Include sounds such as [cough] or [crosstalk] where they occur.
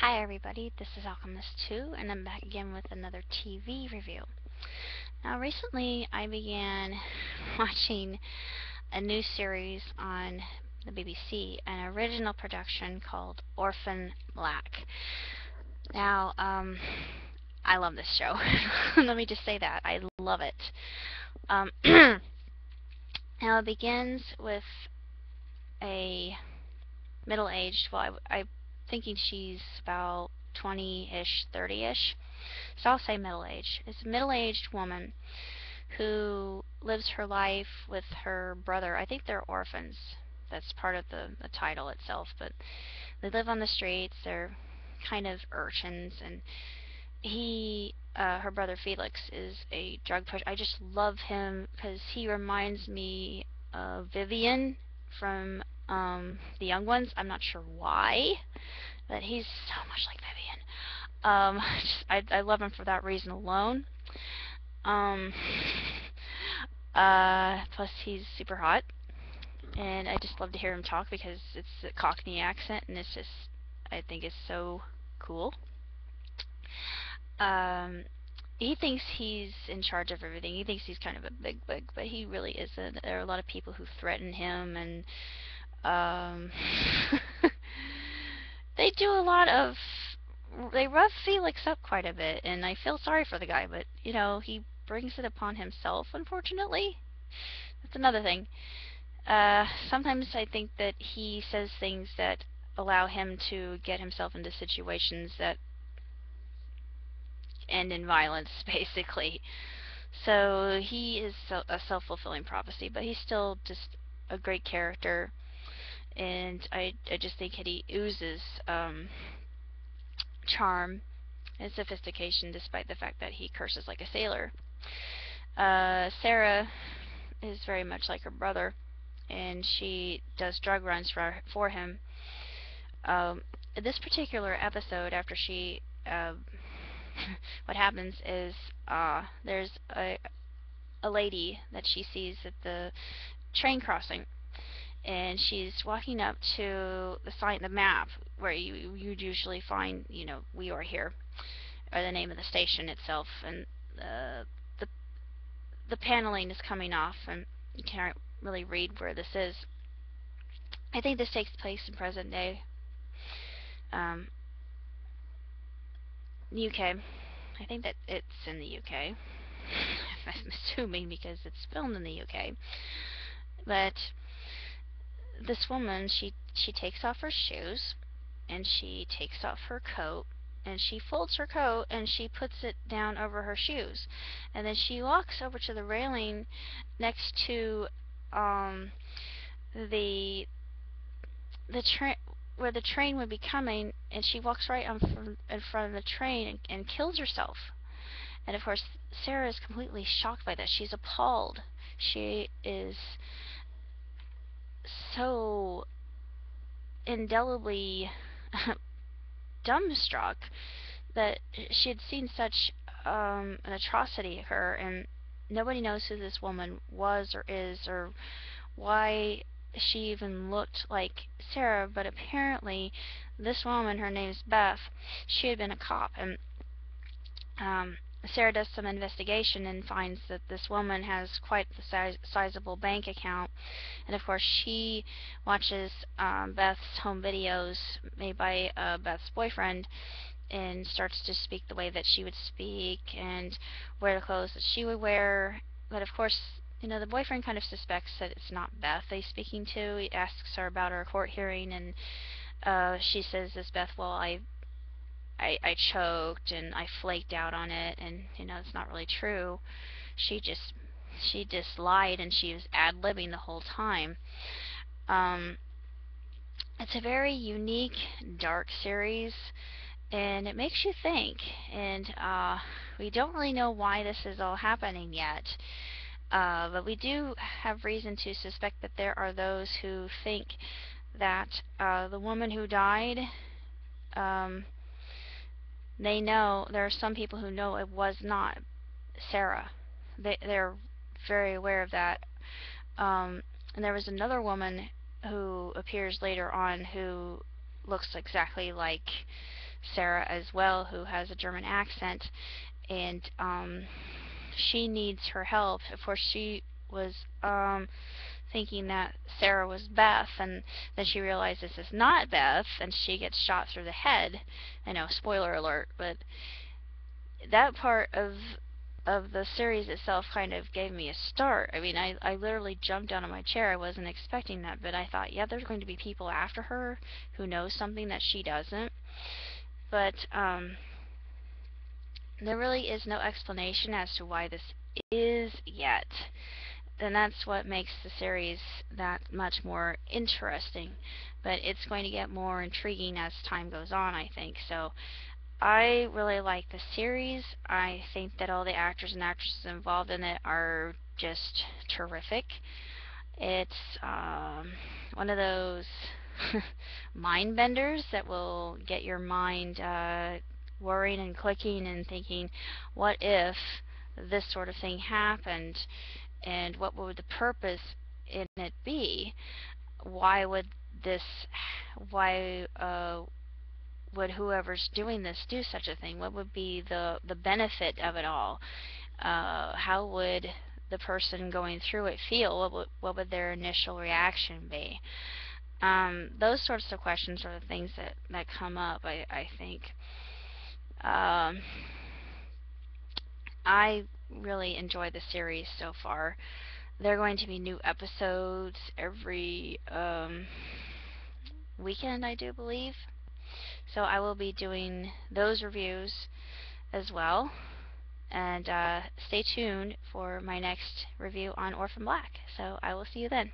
Hi everybody, this is Alchemist2 and I'm back again with another TV review. Now recently I began [laughs] watching a new series on the BBC, an original production called Orphan Black. Now, um, I love this show. [laughs] Let me just say that. I love it. Um, [clears throat] now it begins with a middle-aged, well I, I thinking she's about 20-ish, 30-ish. So I'll say middle-aged. It's a middle-aged woman who lives her life with her brother. I think they're orphans. That's part of the, the title itself. But they live on the streets. They're kind of urchins. And he, uh, her brother Felix, is a drug pusher. I just love him because he reminds me of Vivian from um, the young ones. I'm not sure why, but he's so much like Vivian. Um, [laughs] just, I, I love him for that reason alone. Um, uh, plus he's super hot, and I just love to hear him talk because it's a Cockney accent, and it's just, I think it's so cool. Um, he thinks he's in charge of everything. He thinks he's kind of a big big, but he really isn't. There are a lot of people who threaten him and um, [laughs] they do a lot of they rough Felix up quite a bit, and I feel sorry for the guy, but you know he brings it upon himself. Unfortunately, that's another thing. Uh, sometimes I think that he says things that allow him to get himself into situations that end in violence, [laughs] basically. So he is a self-fulfilling prophecy, but he's still just a great character and I, I just think he oozes um, charm and sophistication despite the fact that he curses like a sailor. Uh, Sarah is very much like her brother and she does drug runs for, for him. Um, this particular episode, after she, uh, [laughs] what happens is uh, there's a, a lady that she sees at the train crossing and she's walking up to the sign, the map, where you you'd usually find, you know, we are here, or the name of the station itself, and uh, the the paneling is coming off, and you can't really read where this is. I think this takes place in present day um, UK. I think that it's in the UK. [laughs] I'm assuming because it's filmed in the UK. But this woman, she she takes off her shoes and she takes off her coat and she folds her coat and she puts it down over her shoes. And then she walks over to the railing next to um the the train where the train would be coming and she walks right on in front of the train and, and kills herself. And of course Sarah is completely shocked by this. She's appalled. She is so indelibly [laughs] dumbstruck that she had seen such um, an atrocity occur, and nobody knows who this woman was or is or why she even looked like Sarah, but apparently this woman, her name's Beth, she had been a cop, and um, Sarah does some investigation and finds that this woman has quite the size, sizable bank account. And of course, she watches um, Beth's home videos made by uh, Beth's boyfriend and starts to speak the way that she would speak and wear the clothes that she would wear. But of course, you know, the boyfriend kind of suspects that it's not Beth he's speaking to. He asks her about her court hearing and uh, she says, "Is Beth, well, I I, I choked and I flaked out on it and you know it's not really true. She just she just lied and she was ad-libbing the whole time. Um, it's a very unique dark series and it makes you think and uh, we don't really know why this is all happening yet. Uh, but we do have reason to suspect that there are those who think that uh, the woman who died um, they know, there are some people who know it was not Sarah. They, they're very aware of that. Um, and there was another woman who appears later on who looks exactly like Sarah as well, who has a German accent, and um, she needs her help. Of course, she was um, thinking that Sarah was Beth, and then she realizes it's not Beth, and she gets shot through the head. I know, spoiler alert, but that part of of the series itself kind of gave me a start. I mean, I, I literally jumped out of my chair. I wasn't expecting that, but I thought, yeah, there's going to be people after her who know something that she doesn't. But um, there really is no explanation as to why this is yet. Then that's what makes the series that much more interesting. But it's going to get more intriguing as time goes on, I think. So I really like the series. I think that all the actors and actresses involved in it are just terrific. It's um, one of those [laughs] mind benders that will get your mind uh, worrying and clicking and thinking, what if this sort of thing happened, and what would the purpose in it be? Why would this? Why uh, would whoever's doing this do such a thing? What would be the the benefit of it all? Uh, how would the person going through it feel? What would, what would their initial reaction be? Um, those sorts of questions are the things that, that come up, I, I think. Um, I really enjoy the series so far. There are going to be new episodes every um, weekend, I do believe. So I will be doing those reviews as well. And uh, stay tuned for my next review on Orphan Black. So I will see you then.